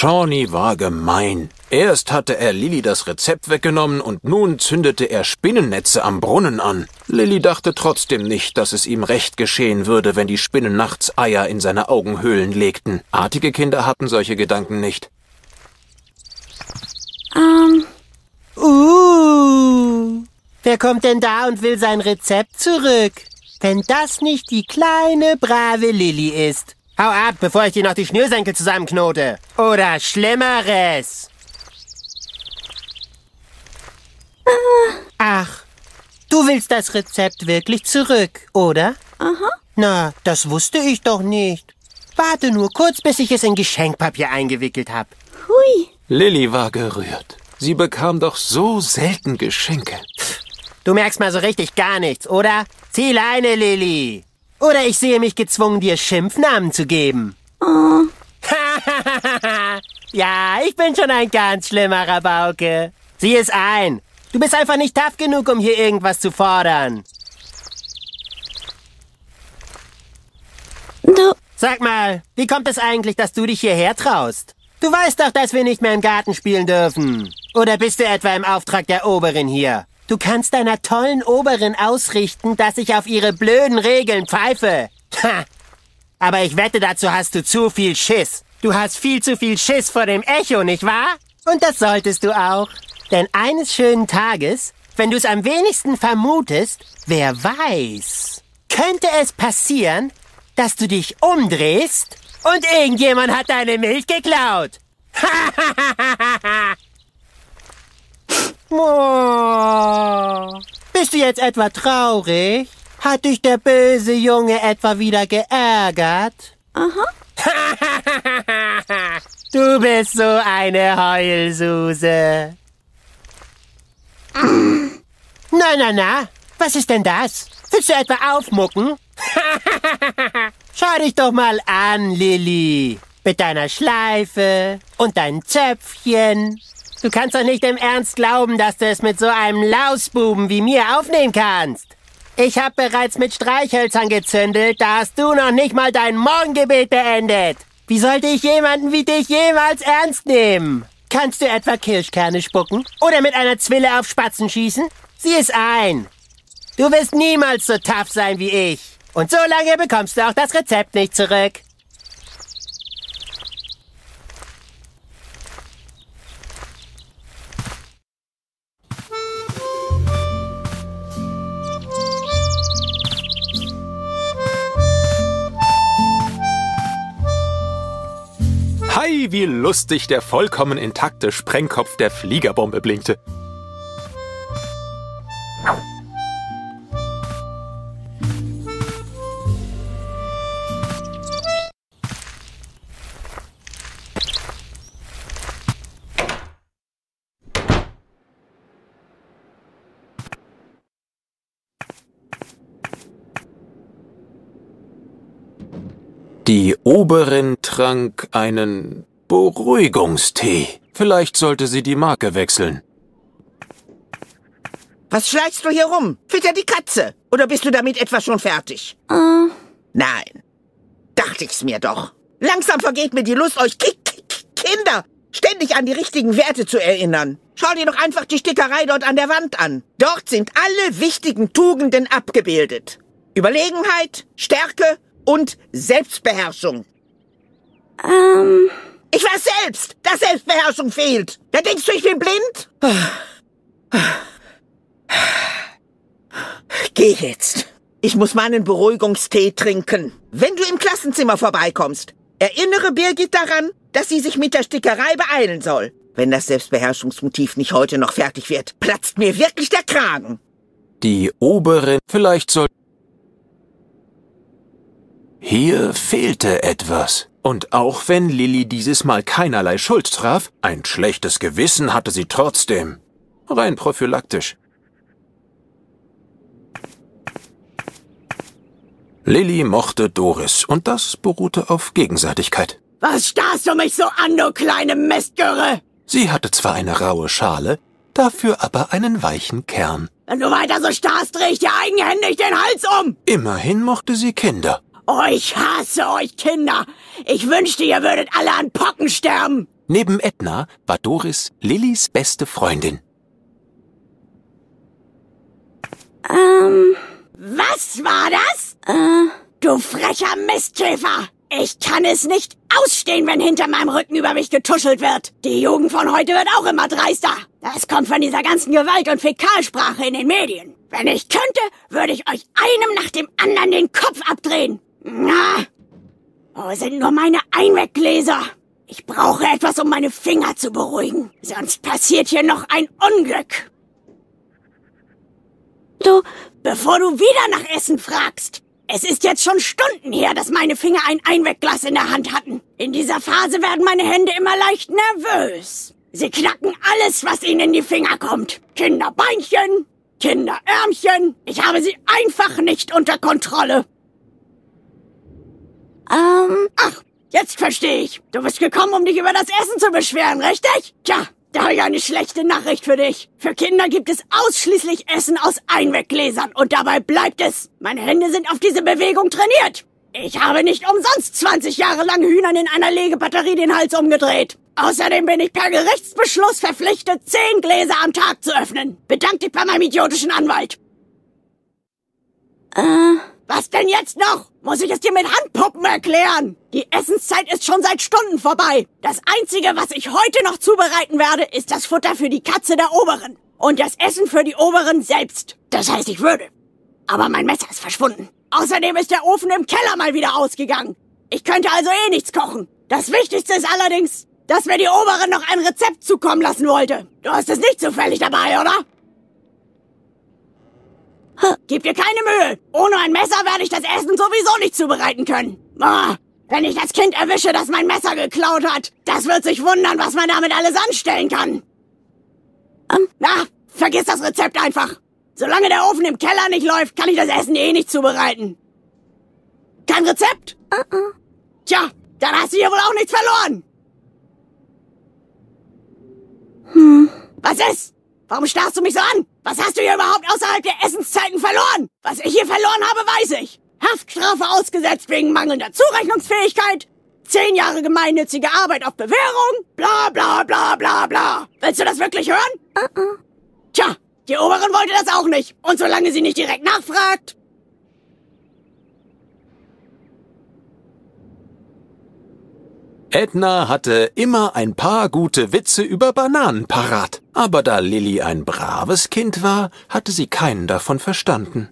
Shawnee war gemein. Erst hatte er Lilly das Rezept weggenommen und nun zündete er Spinnennetze am Brunnen an. Lilly dachte trotzdem nicht, dass es ihm recht geschehen würde, wenn die Spinnen nachts Eier in seine Augenhöhlen legten. Artige Kinder hatten solche Gedanken nicht. Ähm, Uh, wer kommt denn da und will sein Rezept zurück? Wenn das nicht die kleine, brave Lilly ist. Hau ab, bevor ich dir noch die Schnürsenkel zusammenknote. Oder Schlimmeres. Ach, du willst das Rezept wirklich zurück, oder? aha. Na, das wusste ich doch nicht. Warte nur kurz, bis ich es in Geschenkpapier eingewickelt habe. Hui. Lilly war gerührt. Sie bekam doch so selten Geschenke. Du merkst mal so richtig gar nichts, oder? Zieh Leine, Lilly. Oder ich sehe mich gezwungen, dir Schimpfnamen zu geben. Oh, ja, ich bin schon ein ganz schlimmer Rabauke. Sieh es ein. Du bist einfach nicht tough genug, um hier irgendwas zu fordern. du, Sag mal, wie kommt es eigentlich, dass du dich hierher traust? Du weißt doch, dass wir nicht mehr im Garten spielen dürfen. Oder bist du etwa im Auftrag der Oberin hier? Du kannst deiner tollen Oberin ausrichten, dass ich auf ihre blöden Regeln pfeife. Ha! Aber ich wette, dazu hast du zu viel Schiss. Du hast viel zu viel Schiss vor dem Echo, nicht wahr? Und das solltest du auch. Denn eines schönen Tages, wenn du es am wenigsten vermutest, wer weiß, könnte es passieren, dass du dich umdrehst und irgendjemand hat deine Milch geklaut. Oh. Bist du jetzt etwa traurig? Hat dich der böse Junge etwa wieder geärgert? aha. Du bist so eine Heulsuse. Na, na, na. Was ist denn das? Willst du etwa aufmucken? Schau dich doch mal an, Lilly. Mit deiner Schleife und deinen Zöpfchen. Du kannst doch nicht im Ernst glauben, dass du es mit so einem Lausbuben wie mir aufnehmen kannst. Ich hab bereits mit Streichhölzern gezündelt, da hast du noch nicht mal dein Morgengebet beendet. Wie sollte ich jemanden wie dich jemals ernst nehmen? Kannst du etwa Kirschkerne spucken? Oder mit einer Zwille auf Spatzen schießen? Sieh es ein. Du wirst niemals so tough sein wie ich. Und so lange bekommst du auch das Rezept nicht zurück. Hi, wie lustig der vollkommen intakte Sprengkopf der Fliegerbombe blinkte. Die Oberin trank einen Beruhigungstee. Vielleicht sollte sie die Marke wechseln. Was schleichst du hier rum? Fütter die Katze. Oder bist du damit etwa schon fertig? Äh, Nein. Dachte ich's mir doch. Langsam vergeht mir die Lust, euch Ki Ki Kinder ständig an die richtigen Werte zu erinnern. Schau dir doch einfach die Stickerei dort an der Wand an. Dort sind alle wichtigen Tugenden abgebildet. Überlegenheit, Stärke und Selbstbeherrschung. ähm, Ich weiß selbst, dass Selbstbeherrschung fehlt. Da denkst du, ich bin blind? Geh jetzt. Ich muss meinen Beruhigungstee trinken. Wenn du im Klassenzimmer vorbeikommst, erinnere Birgit daran, dass sie sich mit der Stickerei beeilen soll. Wenn das Selbstbeherrschungsmotiv nicht heute noch fertig wird, platzt mir wirklich der Kragen. Die Oberin, vielleicht soll... Hier fehlte etwas. Und auch wenn Lilly dieses Mal keinerlei Schuld traf, ein schlechtes Gewissen hatte sie trotzdem. Rein prophylaktisch. Lilly mochte Doris und das beruhte auf Gegenseitigkeit. Was starrst du mich so an, du kleine Mistgürre? Sie hatte zwar eine raue Schale, dafür aber einen weichen Kern. Wenn du weiter so starrst, dreh ich dir eigenhändig den Hals um. Immerhin mochte sie Kinder. Oh, ich hasse euch Kinder. Ich wünschte, ihr würdet alle an Pocken sterben. Neben Edna war Doris Lillys beste Freundin. Ähm, Was war das? äh, Du frecher Mistkäfer! Ich kann es nicht ausstehen, wenn hinter meinem Rücken über mich getuschelt wird. Die Jugend von heute wird auch immer dreister. Das kommt von dieser ganzen Gewalt- und Fäkalsprache in den Medien. Wenn ich könnte, würde ich euch einem nach dem anderen den Kopf abdrehen. Na, wo sind nur meine Einweggläser? Ich brauche etwas, um meine Finger zu beruhigen. Sonst passiert hier noch ein Unglück. du, Bevor du wieder nach Essen fragst. Es ist jetzt schon Stunden her, dass meine Finger ein Einwegglas in der Hand hatten. In dieser Phase werden meine Hände immer leicht nervös. Sie knacken alles, was ihnen in die Finger kommt. Kinderbeinchen, Kinderärmchen. Ich habe sie einfach nicht unter Kontrolle. Ähm, Ach, jetzt verstehe ich. Du bist gekommen, um dich über das Essen zu beschweren, richtig? Tja, da habe ich eine schlechte Nachricht für dich. Für Kinder gibt es ausschließlich Essen aus Einweggläsern und dabei bleibt es. Meine Hände sind auf diese Bewegung trainiert. Ich habe nicht umsonst 20 Jahre lang Hühnern in einer Legebatterie den Hals umgedreht. Außerdem bin ich per Gerichtsbeschluss verpflichtet, 10 Gläser am Tag zu öffnen. Bedank dich bei meinem idiotischen Anwalt. äh, Was denn jetzt noch? Muss ich es dir mit Handpuppen erklären? Die Essenszeit ist schon seit Stunden vorbei. Das Einzige, was ich heute noch zubereiten werde, ist das Futter für die Katze der Oberen. Und das Essen für die Oberen selbst. Das heißt, ich würde. Aber mein Messer ist verschwunden. Außerdem ist der Ofen im Keller mal wieder ausgegangen. Ich könnte also eh nichts kochen. Das Wichtigste ist allerdings, dass mir die Oberin noch ein Rezept zukommen lassen wollte. Du hast es nicht zufällig dabei, oder? Gib dir keine Mühe. Ohne ein Messer werde ich das Essen sowieso nicht zubereiten können. Ah, wenn ich das Kind erwische, das mein Messer geklaut hat, das wird sich wundern, was man damit alles anstellen kann. Ähm. Na, vergiss das Rezept einfach. Solange der Ofen im Keller nicht läuft, kann ich das Essen eh nicht zubereiten. Kein Rezept? uh, uh. Tja, dann hast du hier wohl auch nichts verloren. Hm, Was ist? Warum starrst du mich so an? Was hast du hier überhaupt außerhalb der Essenszeiten verloren? Was ich hier verloren habe, weiß ich. Haftstrafe ausgesetzt wegen mangelnder Zurechnungsfähigkeit. Zehn Jahre gemeinnützige Arbeit auf Bewährung. Bla bla bla bla bla. Willst du das wirklich hören? uh, uh. Tja, die Oberin wollte das auch nicht. Und solange sie nicht direkt nachfragt. Edna hatte immer ein paar gute Witze über Bananen parat. Aber da Lilly ein braves Kind war, hatte sie keinen davon verstanden.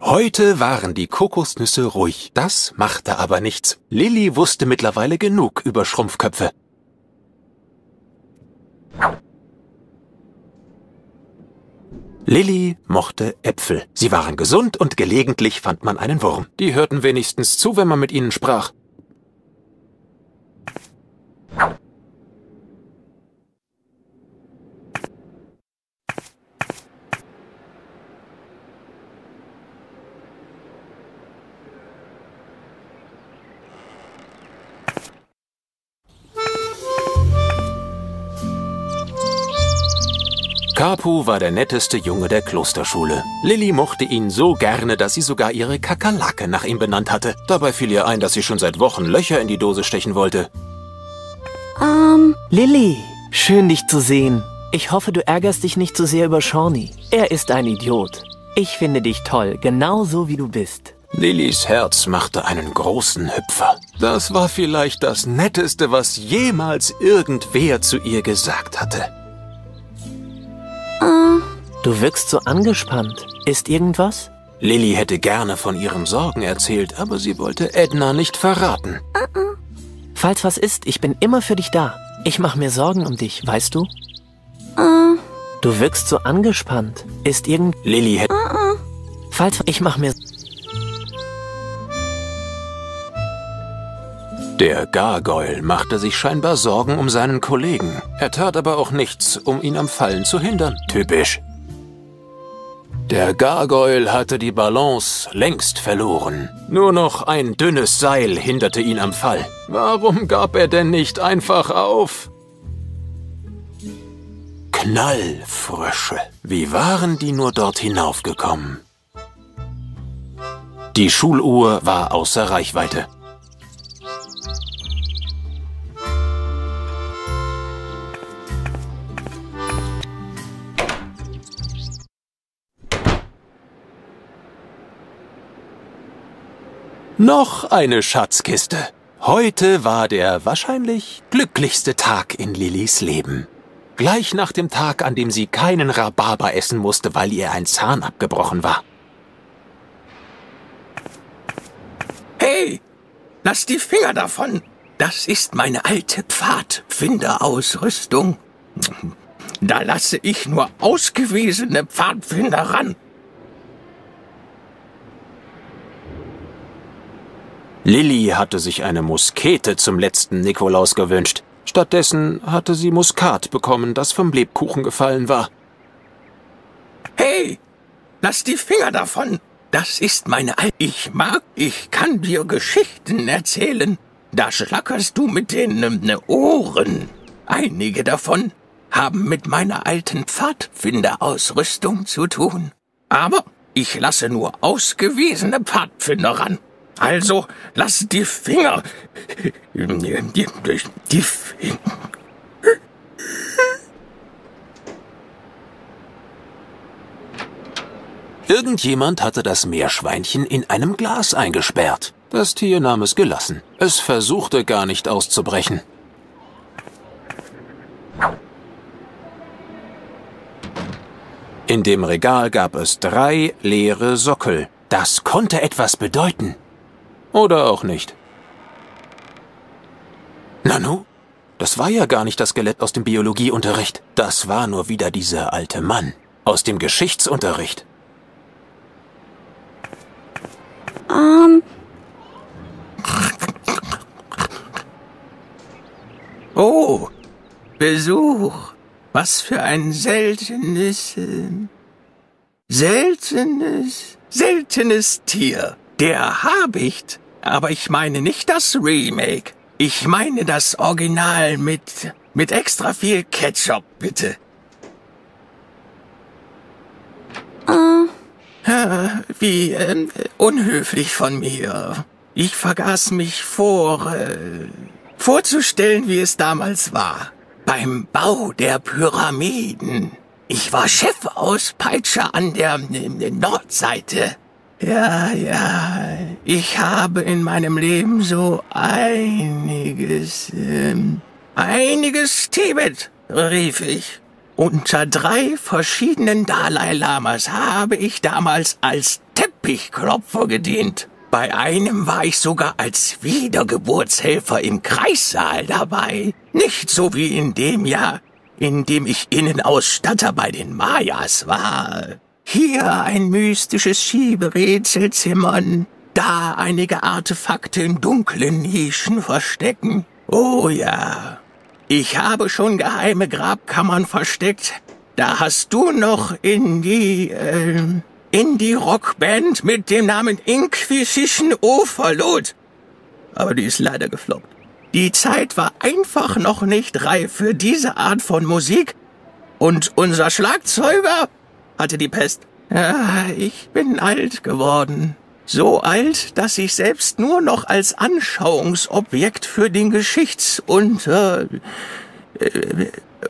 Heute waren die Kokosnüsse ruhig. Das machte aber nichts. Lilly wusste mittlerweile genug über Schrumpfköpfe. Lilly mochte Äpfel. Sie waren gesund und gelegentlich fand man einen Wurm. Die hörten wenigstens zu, wenn man mit ihnen sprach. Kapu war der netteste Junge der Klosterschule. Lilly mochte ihn so gerne, dass sie sogar ihre Kakerlake nach ihm benannt hatte. Dabei fiel ihr ein, dass sie schon seit Wochen Löcher in die Dose stechen wollte. Ähm, Lilly, schön dich zu sehen. Ich hoffe, du ärgerst dich nicht zu sehr über Shawnee. Er ist ein Idiot. Ich finde dich toll, genauso wie du bist. Lillys Herz machte einen großen Hüpfer. Das war vielleicht das Netteste, was jemals irgendwer zu ihr gesagt hatte. Äh, Du wirkst so angespannt. Ist irgendwas? Lilly hätte gerne von ihren Sorgen erzählt, aber sie wollte Edna nicht verraten. Falls was ist, ich bin immer für dich da. Ich mache mir Sorgen um dich, weißt du? äh, Du wirkst so angespannt. Ist irgend... Lilly hätte... Falls... Ich mache mir... Der Gargoyle machte sich scheinbar Sorgen um seinen Kollegen. Er tat aber auch nichts, um ihn am Fallen zu hindern. Typisch. Der Gargoyle hatte die Balance längst verloren. Nur noch ein dünnes Seil hinderte ihn am Fall. Warum gab er denn nicht einfach auf? Knallfrösche. Wie waren die nur dort hinaufgekommen? Die Schuluhr war außer Reichweite. Noch eine Schatzkiste. Heute war der wahrscheinlich glücklichste Tag in Lillys Leben. Gleich nach dem Tag, an dem sie keinen Rhabarber essen musste, weil ihr ein Zahn abgebrochen war. Hey, lass die Finger davon. Das ist meine alte Pfadfinderausrüstung. Da lasse ich nur ausgewiesene Pfadfinder ran. Lilly hatte sich eine Muskete zum letzten Nikolaus gewünscht. Stattdessen hatte sie Muskat bekommen, das vom Lebkuchen gefallen war. Hey, lass die Finger davon. Das ist meine Al Ich mag, ich kann dir Geschichten erzählen. Da schlackerst du mit den ähm, Ohren. Einige davon haben mit meiner alten Pfadfinderausrüstung zu tun. Aber ich lasse nur ausgewiesene Pfadfinder ran. Also lass die Finger. Die, die, Finger. Irgendjemand hatte das Meerschweinchen in einem Glas eingesperrt. Das Tier nahm es gelassen. Es versuchte gar nicht auszubrechen. In dem Regal gab es drei leere Sockel. Das konnte etwas bedeuten. Oder auch nicht. Nanu, das war ja gar nicht das Skelett aus dem Biologieunterricht. Das war nur wieder dieser alte Mann aus dem Geschichtsunterricht. Ähm, Oh, Besuch. Was für ein seltenes, seltenes, seltenes Tier. Der Habicht. Aber ich meine nicht das Remake. Ich meine das Original mit, mit extra viel Ketchup, bitte. Ah, Wie ähm, unhöflich von mir. Ich vergaß mich vor, äh, vorzustellen, wie es damals war. Beim Bau der Pyramiden. Ich war Chefauspeitscher an der äh, Nordseite. Ja, ja, ich habe in meinem Leben so einiges, ähm, einiges Tibet, rief ich. Unter drei verschiedenen Dalai Lamas habe ich damals als Teppichklopfer gedient. Bei einem war ich sogar als Wiedergeburtshelfer im Kreissaal dabei. Nicht so wie in dem Jahr, in dem ich Innenausstatter bei den Mayas war. Hier ein mystisches Schieberätsel zimmern, da einige Artefakte in dunklen Nischen verstecken. Oh ja, ich habe schon geheime Grabkammern versteckt. Da hast du noch in die, äh, in die Rockband mit dem Namen Inquisition Overload. Aber die ist leider gefloppt. Die Zeit war einfach noch nicht reif für diese Art von Musik und unser Schlagzeuger hatte die Pest. Ja, ich bin alt geworden. So alt, dass ich selbst nur noch als Anschauungsobjekt für den Geschichtsunter... Äh,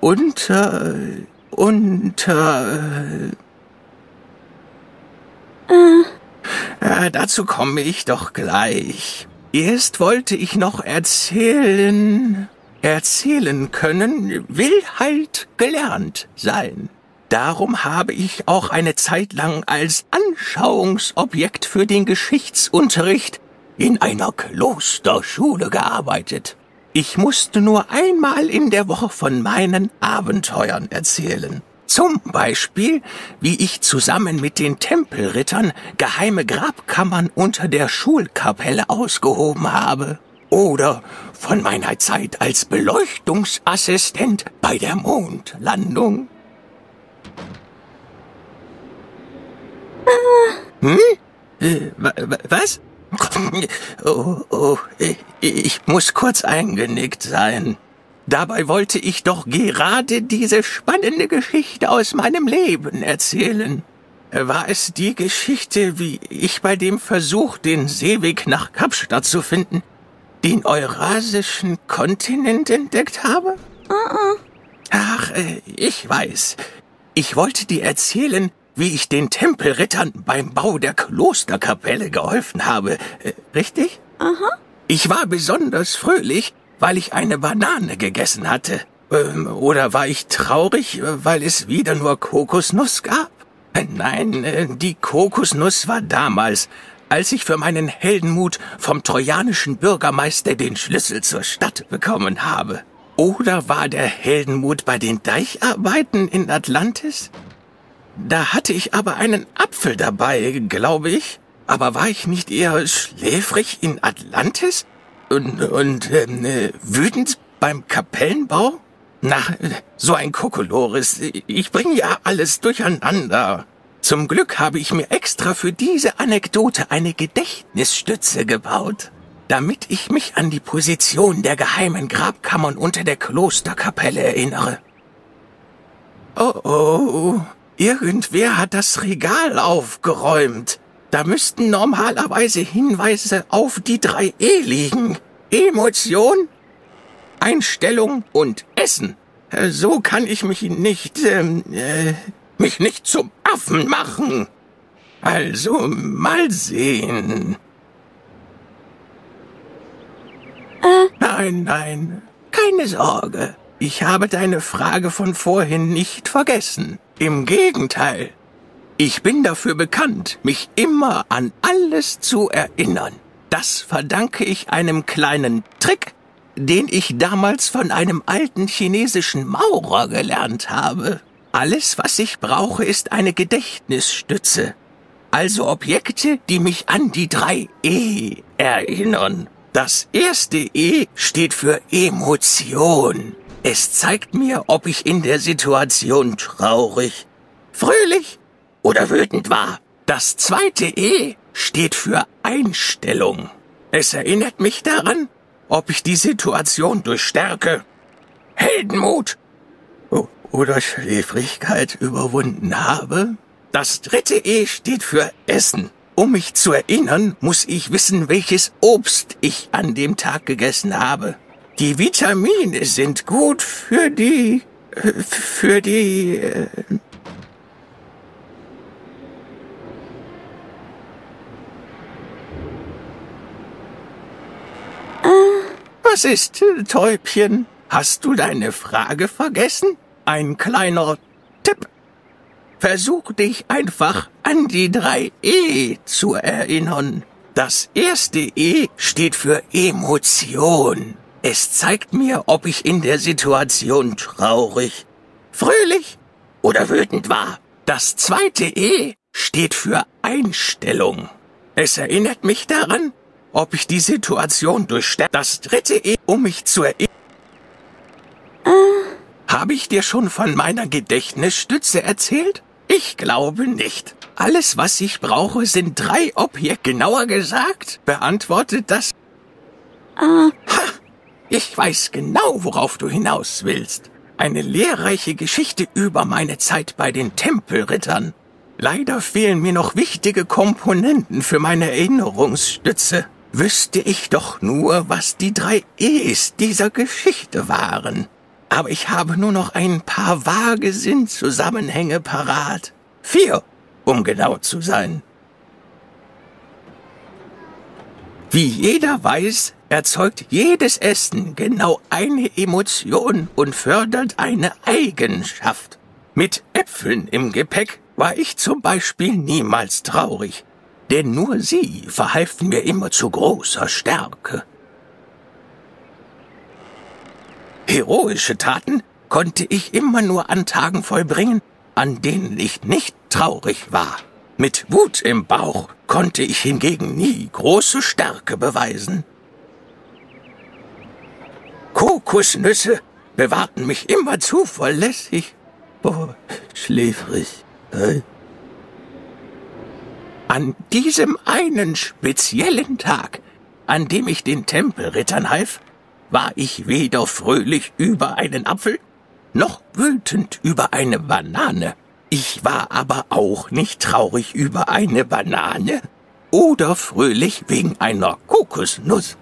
unter... unter... Äh, dazu komme ich doch gleich. Erst wollte ich noch erzählen... Erzählen können will halt gelernt sein. Darum habe ich auch eine Zeit lang als Anschauungsobjekt für den Geschichtsunterricht in einer Klosterschule gearbeitet. Ich musste nur einmal in der Woche von meinen Abenteuern erzählen. Zum Beispiel, wie ich zusammen mit den Tempelrittern geheime Grabkammern unter der Schulkapelle ausgehoben habe. Oder von meiner Zeit als Beleuchtungsassistent bei der Mondlandung. Hm? Äh, wa- wa- was? Oh, oh, ich, muss kurz eingenickt sein. Dabei wollte ich doch gerade diese spannende Geschichte aus meinem Leben erzählen. War es die Geschichte, wie ich bei dem Versuch, den Seeweg nach Kapstadt zu finden, den eurasischen Kontinent entdeckt habe? Ach, äh, ich weiß. Ich wollte dir erzählen, wie ich den Tempelrittern beim Bau der Klosterkapelle geholfen habe. Äh, richtig? Aha. Ich war besonders fröhlich, weil ich eine Banane gegessen hatte. Ähm, oder war ich traurig, weil es wieder nur Kokosnuss gab? Äh, Nein, äh, die Kokosnuss war damals, als ich für meinen Heldenmut vom trojanischen Bürgermeister den Schlüssel zur Stadt bekommen habe. Oder war der Heldenmut bei den Deicharbeiten in Atlantis? Da hatte ich aber einen Apfel dabei, glaube ich. Aber war ich nicht eher schläfrig in Atlantis? Und, und ähm, äh, wütend beim Kapellenbau? Na, so ein Kokolores. Ich bringe ja alles durcheinander. Zum Glück habe ich mir extra für diese Anekdote eine Gedächtnisstütze gebaut, damit ich mich an die Position der geheimen Grabkammern unter der Klosterkapelle erinnere. Oh oh, irgendwer hat das Regal aufgeräumt. Da müssten normalerweise Hinweise auf die drei E liegen. Emotion, Einstellung und Essen. Äh, So kann ich mich nicht, ähm, äh, mich nicht zum Affen machen. Also mal sehen. Nein, nein, keine Sorge. Ich habe deine Frage von vorhin nicht vergessen. Im Gegenteil. Ich bin dafür bekannt, mich immer an alles zu erinnern. Das verdanke ich einem kleinen Trick, den ich damals von einem alten chinesischen Maurer gelernt habe. Alles, was ich brauche, ist eine Gedächtnisstütze. Also Objekte, die mich an die drei E erinnern. Das erste E steht für Emotion. Es zeigt mir, ob ich in der Situation traurig, fröhlich oder wütend war. Das zweite E steht für Einstellung. Es erinnert mich daran, ob ich die Situation durch Stärke, Heldenmut oder Schläfrigkeit überwunden habe. Das dritte E steht für Essen. Um mich zu erinnern, muss ich wissen, welches Obst ich an dem Tag gegessen habe. Die Vitamine sind gut für die... für die... äh, Was ist, Täubchen? Hast du deine Frage vergessen? Ein kleiner Tipp. Versuch dich einfach an die drei E zu erinnern. Das erste E steht für Emotion. Es zeigt mir, ob ich in der Situation traurig, fröhlich oder wütend war. Das zweite E steht für Einstellung. Es erinnert mich daran, ob ich die Situation durchste. Das dritte E, um mich zu erinnern. Habe ich dir schon von meiner Gedächtnisstütze erzählt? Ich glaube nicht. Alles, was ich brauche, sind drei Objekte. Genauer gesagt, beantwortet das. Ha! Ich weiß genau, worauf du hinaus willst. Eine lehrreiche Geschichte über meine Zeit bei den Tempelrittern. Leider fehlen mir noch wichtige Komponenten für meine Erinnerungsstütze. Wüsste ich doch nur, was die drei E's dieser Geschichte waren. Aber ich habe nur noch ein paar vage Sinnzusammenhänge parat. Vier, um genau zu sein. Wie jeder weiß, erzeugt jedes Essen genau eine Emotion und fördert eine Eigenschaft. Mit Äpfeln im Gepäck war ich zum Beispiel niemals traurig, denn nur sie verhalfen mir immer zu großer Stärke. Heroische Taten konnte ich immer nur an Tagen vollbringen, an denen ich nicht traurig war. Mit Wut im Bauch konnte ich hingegen nie große Stärke beweisen. Kokosnüsse bewahrten mich immer zuverlässig. Oh, schläfrig. Äh? An diesem einen speziellen Tag, an dem ich den Tempelrittern half, war ich weder fröhlich über einen Apfel, noch wütend über eine Banane. Ich war aber auch nicht traurig über eine Banane oder fröhlich wegen einer Kokosnuss.